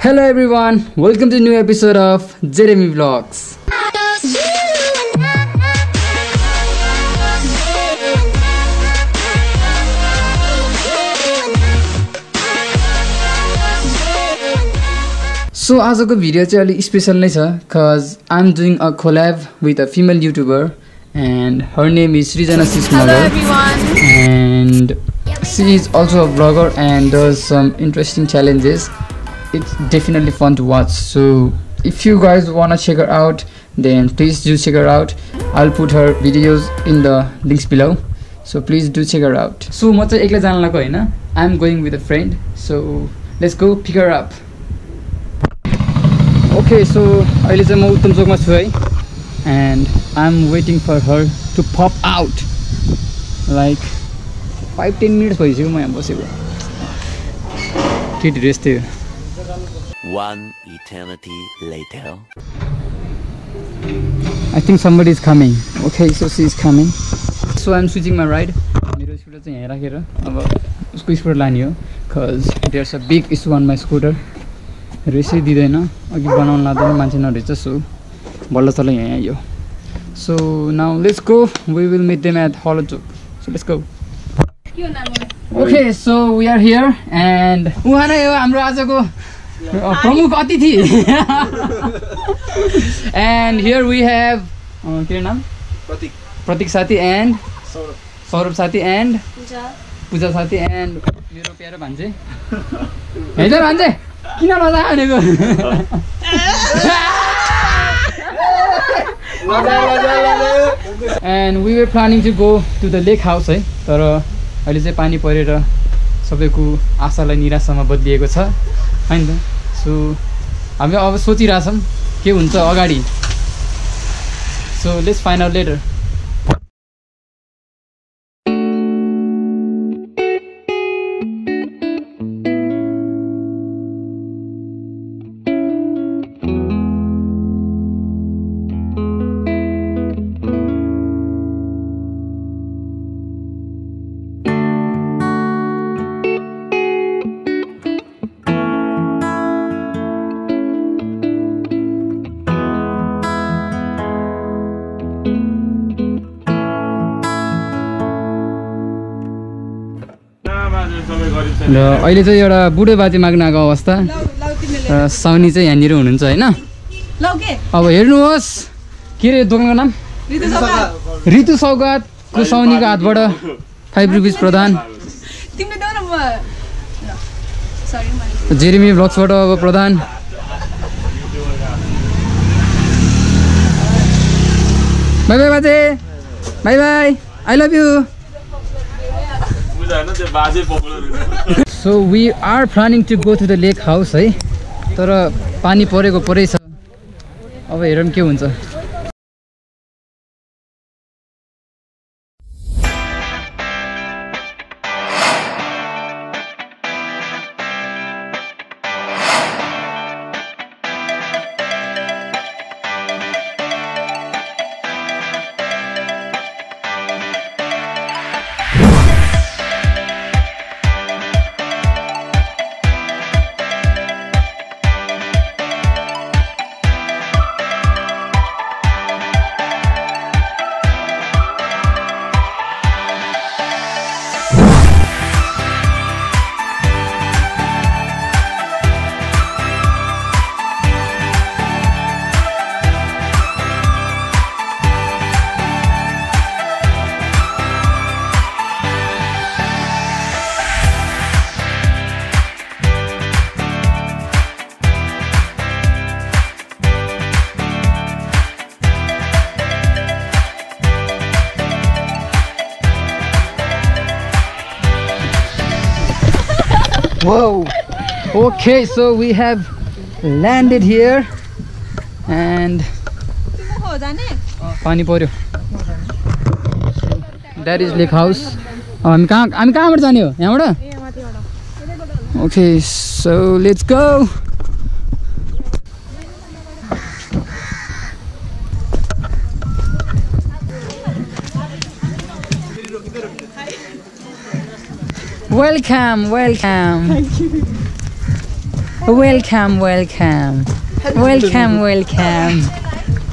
Hello everyone, welcome to new episode of Jeremy Vlogs. So आजको video चाहिँ अलिक special नै छ cause I am doing a collab with a female YouTuber and her name is Srijana sis Hello Magar everyone. and she is also a vlogger and does some interesting challenges it's definitely fun to watch so if you guys want to check her out then please do check her out i'll put her videos in the links below so please do check her out so म चाहिँ एक्लै जान लगाएको होइन I am going with a friend so let's go pick her up okay so अहिले चाहिँ म उत्तम चोकमा छु है and I am waiting for her to pop out like five ten minutes भइसक्यो म यहाँ बसेको केटीहरू यस्तै हो One eternity later. I think somebody is coming okay so she is coming so I'm switching my ride मेरो scooter चाहिँ यहाँ राखेर अब उसको स्कुटर लाने हो cause there's a big issue on my scooter रेसै दिँदैन अघि बनाउनु लाँदैन मान्छे नरहेछ सो बल्ल तल्ल यहाँ आइयो। So now let's go we will meet them at hello Chowk so let's go okay so we are here and उहाँ नै हो हाम्रो आजको प्रमुख अतिथि। एन्ड हियर वी हेभ के नाम? प्रतीक। साथी एन्ड सौरभ। साथी एन्ड पूजा। साथी एन्ड मेरो प्यारो भान्जे। होइन भान्जे किन मजा भनेको and we were planning to go to the lake house है तर अहिले चाहिँ पानी परेर सबैको आशालाई निराशामा बदलिएको छ। होइन त? सो हामी अब सोचिरहेछौँ के हुन्छ अगाडि। सो लेट्स आउट लेटर र अहिले चाहिँ एउटा बुढो बाजे माग्न आएको अवस्था। र साउनी चाहिँ यहाँनिर हुनुहुन्छ होइन? अब हेर्नुहोस् के अरे दोकानको नाम? ऋतु सौगातको साउनीको हातबाट? फाइभ रुपिस प्रदान जेरेमी ब्लग्सबाट अब प्रधान। बाई बाई बाजे। Bye bye I love you so we are planning to go to the lake house है तर पानी परेको परै छ अब हेरौँ के हुन्छ Whoa. Okay, so we have landed here and पानी पर्यो। द्याट इज लेक हाउस हामी कहाँ हामी कहाँबाट जाने हो? यहाँबाट? Okay so let's go welcome welcome welcome welcome welcome welcome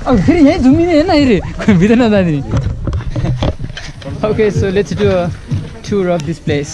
अब फेरि यहीँ झुमिने होइन हेरे भित्र नजाँदिने okay so let's do a tour of this place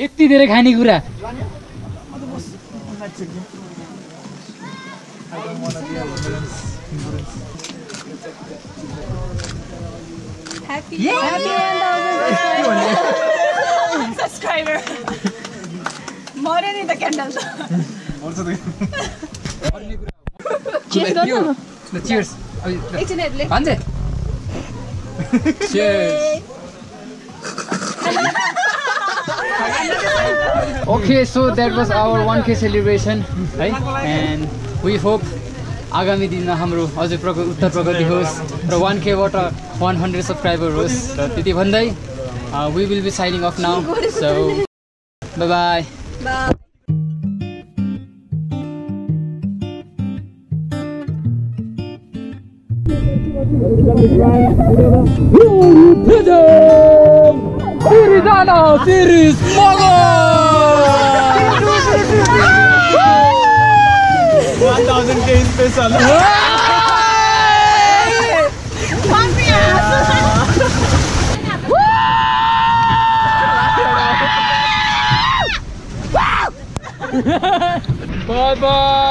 यति धेरै खानेकुरा Happy, happy 1000 subscriber. मर्यो नि त क्यान्डल Cheers गर्नु न। चियर्स एकछिन हेर्ले भन्छ Cheers. okay so that was our 1k celebration है and we hope आगामी दिनमा हाम्रो अझै प्रग उत्तर प्रगति होस् र वान केबाट वान हन्ड्रेड सब्सक्राइबर होस् र त्यति भन्दै we will be signing off now so bye Bye. Sirizana, thousand के स्पेशल बाय बाय